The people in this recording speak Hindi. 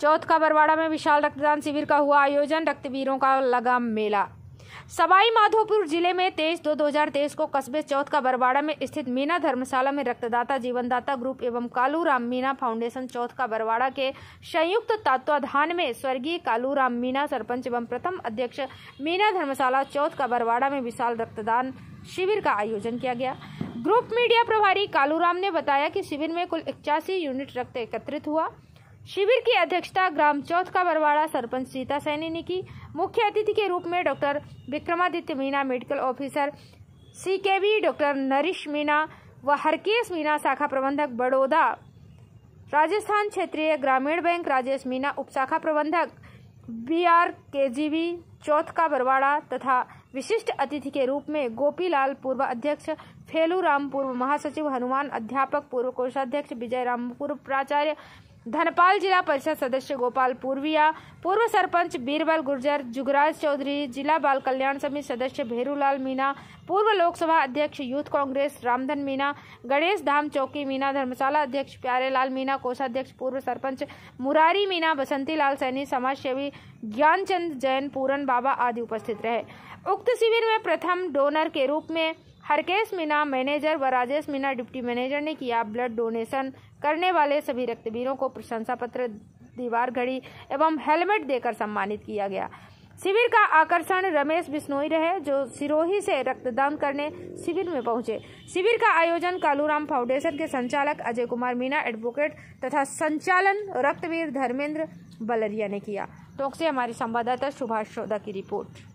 चौथ का बरवाड़ा में विशाल रक्तदान शिविर का हुआ आयोजन, रक्तवीरों का लगा मेला। सवाई माधोपुर ज़िले में तेईस दो दो हज़ार तेईस को कस्बे चौथ का बरवाड़ा में स्थित मीना धर्मशाला में रक्तदाता, जीवनदाता ग्रुप एवं कालू राम मीना फाउंडेशन चौथ का बरवाड़ा के संयुक्त तत्वाधान में स्वर्गीय कालू राम मीना सरपंच एवं प्रथम अध्यक्ष मीना धर्मशाला चौथ का बरवाड़ा में विशाल रक्तदान शिविर का आयोजन किया गया। ग्रुप मीडिया प्रभारी कालूराम ने बताया कि शिविर में कुल इक्यासी यूनिट रक्त एकत्रित हुआ। शिविर की अध्यक्षता ग्राम चौथ का बरवाड़ा सरपंच सीता सैनी ने की। मुख्य अतिथि के रूप में doctor Vikramaditya Meena medical officer C CKB doctor Narish Meena व हरकेश मीना शाखा प्रबंधक बड़ौदा। राजस्थान क्षेत्रीय ग्रामीण बैंक राजेश मीना उप शाखा प्रबंधक बी आर के जी वी चौथ का बरवाड़ा तथा विशिष्ट अतिथि के रूप में गोपीलाल, पूर्व अध्यक्ष फेलू राम पूर्व महासचिव हनुमान, अध्यापक, पूर्व कोषाध्यक्ष विजय राम पूर्व प्राचार्य धनपाल जिला परिषद सदस्य गोपाल पूर्विया, पूर्व सरपंच बीरबल गुर्जर, जुगराज चौधरी, जिला बाल कल्याण समिति सदस्य भेरूलाल मीना पूर्व लोकसभा अध्यक्ष यूथ कांग्रेस रामधन मीना गणेश धाम चौकी मीना धर्मशाला अध्यक्ष प्यारेलाल मीना कोषाध्यक्ष पूर्व सरपंच मुरारी मीना बसंती लाल सैनी समाज सेवी ज्ञानचंद जैन, पूरन बाबा आदि उपस्थित रहे। उक्त शिविर में प्रथम डोनर के रूप में हरकेश मीना मैनेजर व राजेश मीना डिप्टी मैनेजर ने किया ब्लड डोनेशन। करने वाले सभी रक्तवीरों को प्रशंसा पत्र, दीवार घड़ी एवं हेलमेट देकर सम्मानित किया गया। शिविर का आकर्षण रमेश बिश्नोई रहे, जो सिरोही से रक्तदान करने शिविर में पहुँचे। शिविर का आयोजन कालूराम फाउंडेशन के संचालक अजय कुमार मीना, एडवोकेट तथा संचालन रक्तवीर धर्मेंद्र बलरिया ने किया। टोंक से हमारे संवाददाता सुभाष चौदा की रिपोर्ट।